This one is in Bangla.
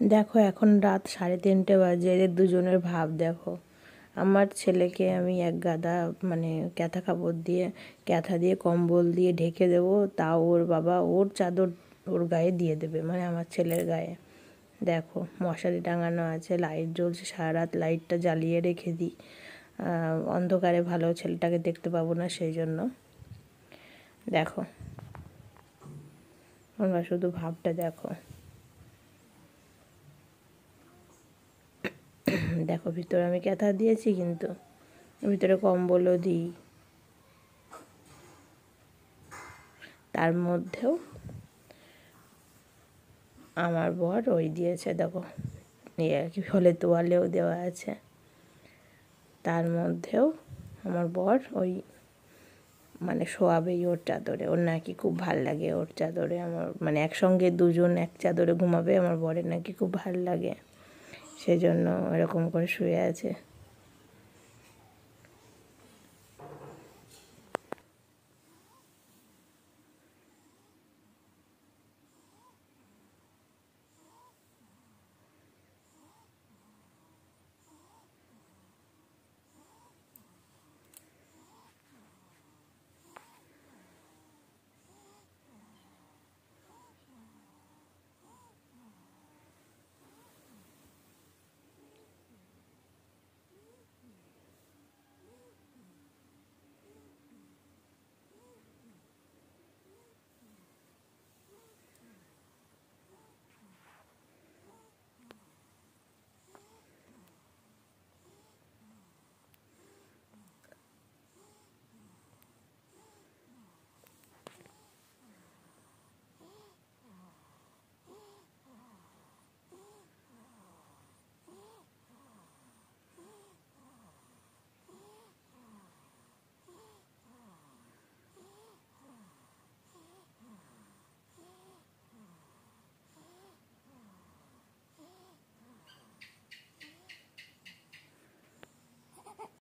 দেখো, এখন রাত সাড়ে তিনটে বাজে, এদের দুজনের ভাব দেখো। আমার ছেলেকে আমি এক গাদা মানে ক্যাথা কাপড় দিয়ে, ক্যাথা দিয়ে কম্বল দিয়ে ঢেকে দেবো তাও ওর বাবা ওর চাদর ওর গায়ে দিয়ে দেবে মানে আমার ছেলের গায়ে। দেখো, মশারি টাঙানো আছে, লাইট জ্বলছে, সারা রাত লাইটটা জ্বালিয়ে রেখে দিই। অন্ধকারে ভালো ছেলেটাকে দেখতে পাবো না সেই জন্য। দেখো, তোমরা শুধু ভাবটা দেখো। দেখো, ভিতরে আমি ক্যাথা দিয়েছি কিন্তু। ভিতরে কম্বলও দিই। তার মধ্যেও আমার বর ওই দিয়েছে, দেখো। আর কি হলে তোয়ালেও দেওয়া আছে। তার মধ্যেও আমার বর ওই মানে শোয়াবেই ওর চাদরে। ওর নাকি খুব ভালো লাগে ওর চাদরে। আমার মানে একসঙ্গে দুজন এক চাদরে ঘুমাবে, আমার বরের নাকি খুব ভালো লাগে। সেজন্য এরকম করে শুয়ে আছে।